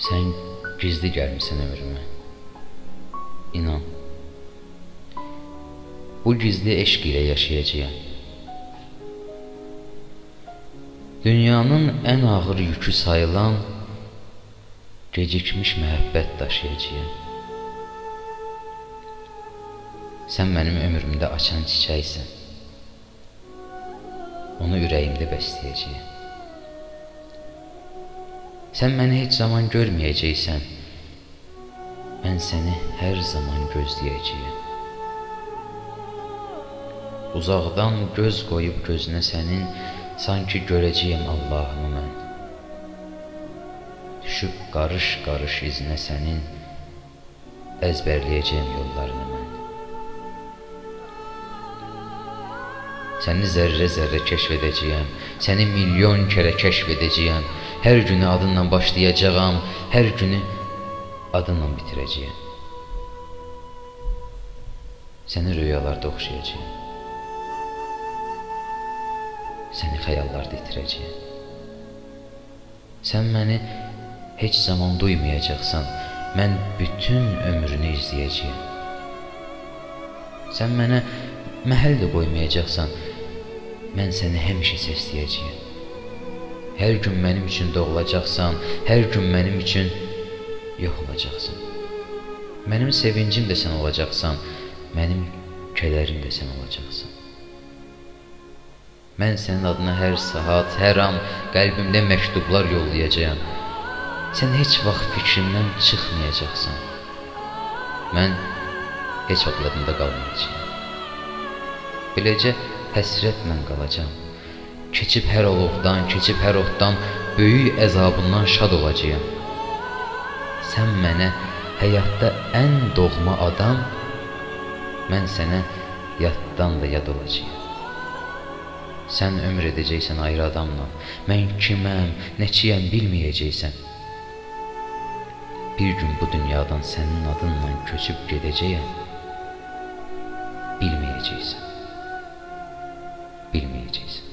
Sən gizli gəlmisən ömrümə. İnan. Bu gizli eşq ilə yaşayacağam. Dünyanın ən ağır yükü sayılan gecikmiş məhəbbət daşıyacağam. Sən mənim ömrümdə açan çiçəksən. Onu ürəyimdə bəsləyəcəyəm. Sən məni heç zaman görməyəcəksən. Mən səni hər zaman gözləyəcəyəm. Uzaqdan göz qoyub gözünə sənin sanki görəcəyəm Allahımı mən. Düşüb qarış-qarış izinə sənin əzbərləyəcəyəm yollarını mən. Səni zərrə-zərrə kəşf edəcəyəm. Səni milyon kərə kəşf edəcəyəm. Hər günü adınla başlayacağam, hər günü adınla bitirəcəyəm. Səni rüyalarda oxşayacağam. Səni xəyallarda itirəcəyəm. Sən məni heç zaman duymayacaqsan. Mən bütün ömrünü izləyəcəyəm. Sən mənə məhəl də qoymayacaqsan. Mən səni həmişə səsləyəcəyəm. Hər gün mənim üçün doğulacaqsan, hər gün mənim üçün yox olacaqsan. Mənim sevincim də sən olacaqsan, mənim kədərim də sən olacaqsan. Mən sənin adına hər saat, hər an qəlbimdə məktublar yollayacağam. Sən heç vaxt fikrimdən çıxmayacaqsan. Mən heç vaxt yadında qalmayacağam. Beləcə həsrətlə qalacam. Keçib hər olovdan, keçib hər otdan, böyük əzabından şad olacağam. Sən mənə həyatda ən doğma adam, mən sənə yaddan da yad olacağam. Sən ömr edəcəksən ayrı adamla. Mən kiməm, nəçiyəm bilməyəcəksən. Bir gün bu dünyadan sənin adınla köçüb gedəcəyəm. Bilməyəcəksən. bilmeyeceğiz.